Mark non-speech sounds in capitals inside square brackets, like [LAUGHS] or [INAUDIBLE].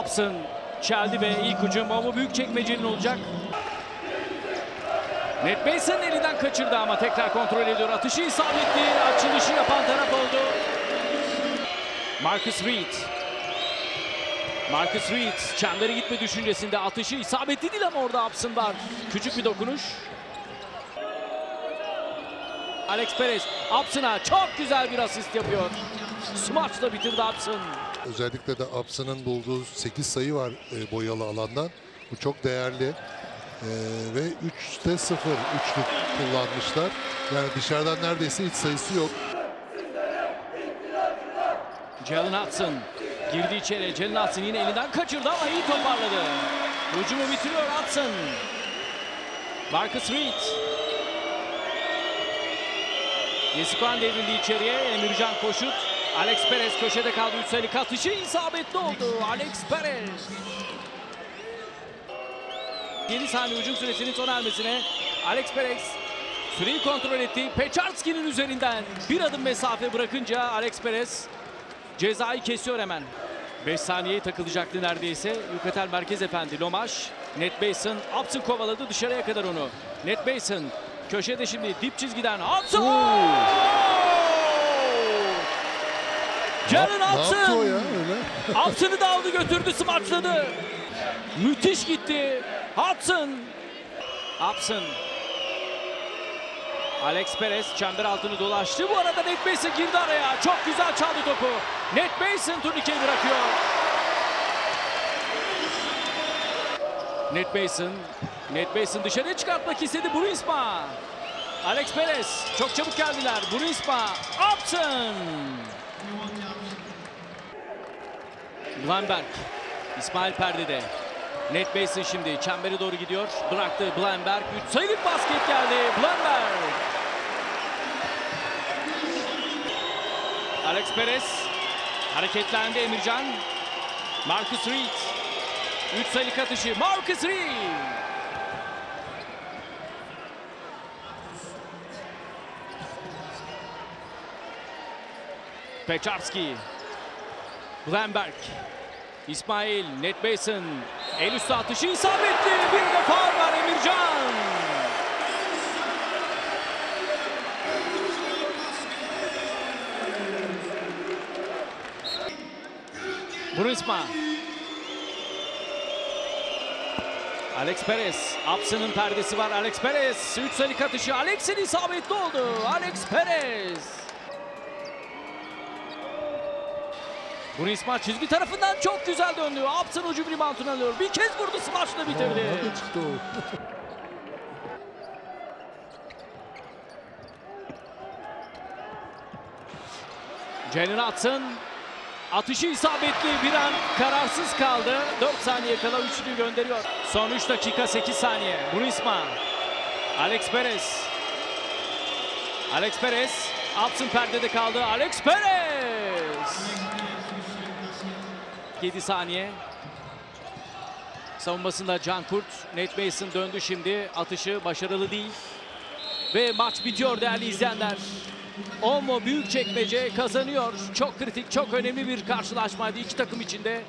Upson çeldi ve ilk hücum ama büyük çekmecenin olacak. Net Mason elinden kaçırdı ama tekrar kontrol ediyor. Atışı isabetli. Açılışı yapan taraf oldu. Marcus Reed. Marcus Reed çembere gitme düşüncesinde atışı isabetli değil ama orada Upson var. Küçük bir dokunuş. Alex Perez Upson'a çok güzel bir asist yapıyor. Smaçla bitirdi Upson. Özellikle de Upson'ın bulduğu 8 sayı var e, boyalı alandan. Bu çok değerli. E, ve 3'te 0 üçlük kullanmışlar. Yani dışarıdan neredeyse hiç sayısı yok. Jalen Hudson girdi içeri. Jalen Hudson yine elinden kaçırdı ama iyi toparladı. Hücumu bitiriyor Hudson. Marcus Reed. Yesikohan devrildi içeriye. Emircan Koşut. Alex Perez köşede kaldı. Üç sayılık atışı isabetli oldu. Alex Perez. 7 saniye hücum süresinin sona ermesine Alex Perez süreyi kontrol etti. Pecharski'nin üzerinden bir adım mesafe bırakınca Alex Perez Cezayı kesiyor hemen. 5 saniye takılacaktı neredeyse. Yukatel Merkez Efendi Lomaş. Net Basin. Upson kovaladı dışarıya kadar onu. Net Basin. Köşede şimdi dip çizgiden Upson. Ya öyle? Upson'ı da aldı götürdü smaçladı. Müthiş gitti. Hudson. Upson. Alex Perez çember altını dolaştı. Bu arada Net Mason girdi araya. Çok güzel çaldı topu. Net Mason turnikeyi bırakıyor. Net Mason. Net Mason dışarıya çıkartmak istedi. Burisma. Alex Perez. Çok çabuk geldiler. Burisma. Upton. Blanberg. İsmail Perde'de. Net Mason şimdi çembere doğru gidiyor. Bıraktı Blanberg. 3 sayılık basket geldi. Blanberg. Alex Perez. Hareketlendi Emircan. Marcus Reed. 3 sayılık atışı. Marcus Reed. Pecharski. Blanberg. İsmail, Net Basin. El üstü atışı isabetli. Bir de faul var Emircan. Burisma. Alex Perez. Upson'ın perdesi var. Alex Perez. 3 sayılık atışı. Alex'in isabetli oldu. Alex Perez. Burisma çizgi tarafından çok güzel döndü. Upson ucu bir reboundunu alıyor. Bir kez vurdu smaçla bitirdi. Jalen [LAUGHS] Hudson atışı isabetli bir an kararsız kaldı. 4 saniye kala üçlüyü gönderiyor. Son 3 dakika 8 saniye. Burisma. Alex Perez. Alex Perez. Hudson perdede kaldı. Alex Perez. 7 saniye. Savunmasında Can Kurt. Nate Mason döndü şimdi. Atışı başarılı değil. Ve maç bitiyor değerli izleyenler. Omo Büyükçekmece kazanıyor. Çok kritik, çok önemli bir karşılaşmaydı iki takım içinde.